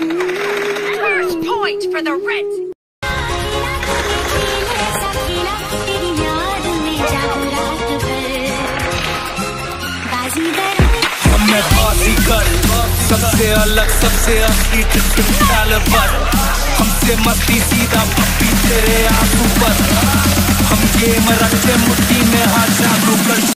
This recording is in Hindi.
First point for the Reds. मैं बाजीगर सबसे अलग, सबसे असली पर हमसे मस्ती सीधा पप्पी तेरे आँसू पर हम गेम रखे मुट्ठी में हाथ